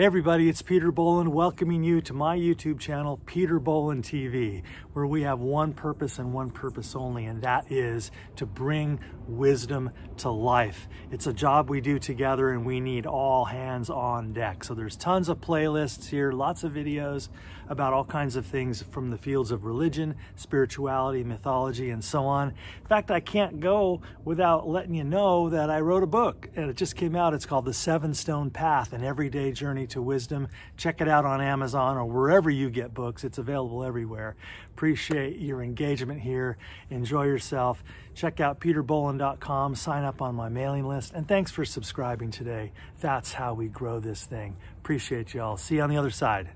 Hey everybody, it's Peter Bolland welcoming you to my YouTube channel, Peter Bolland TV, where we have one purpose and one purpose only, and that is to bring wisdom to life. It's a job we do together and we need all hands on deck. So there's tons of playlists here, lots of videos about all kinds of things from the fields of religion, spirituality, mythology, and so on. In fact, I can't go without letting you know that I wrote a book and it just came out. It's called The Seven Stone Path, an everyday journey to wisdom. Check it out on Amazon or wherever you get books. It's available everywhere. Appreciate your engagement here. Enjoy yourself. Check out peterbolland.com, sign up on my mailing list, and thanks for subscribing today. That's how we grow this thing. Appreciate y'all. See you on the other side.